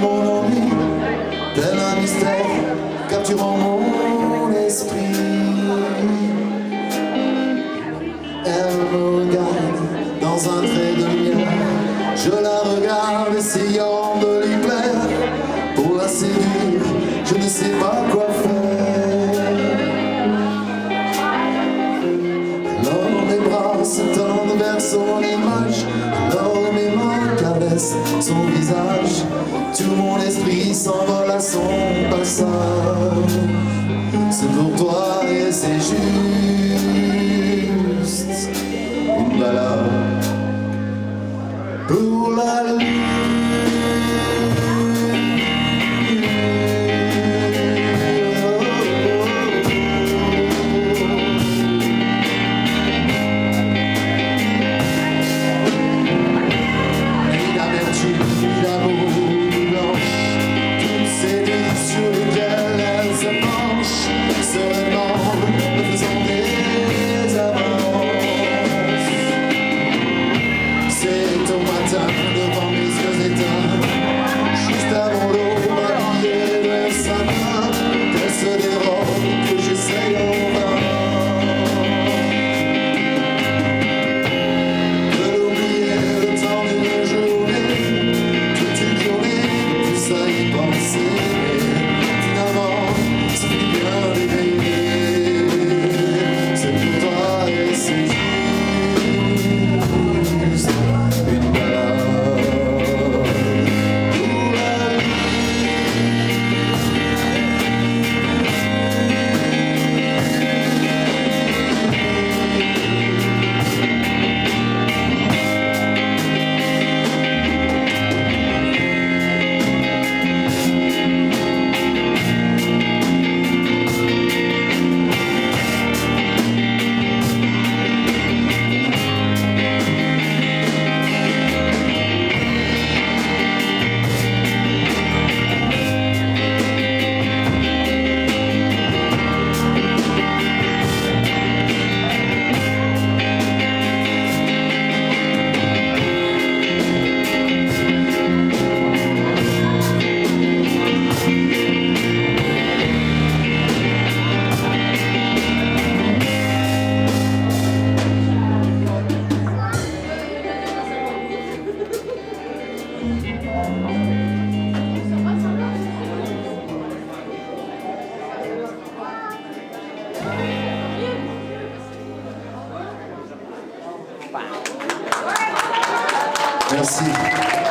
mon ennui Tel un mystère capturant mon Je la regarde essayant de lui plaire. Pour la séduire, je ne sais pas quoi faire. Alors mes bras se tendent vers son image. Alors mes mains caressent son visage. Tout mon esprit s'envole à son passage. C'est pour toi et c'est juste pour Moacir.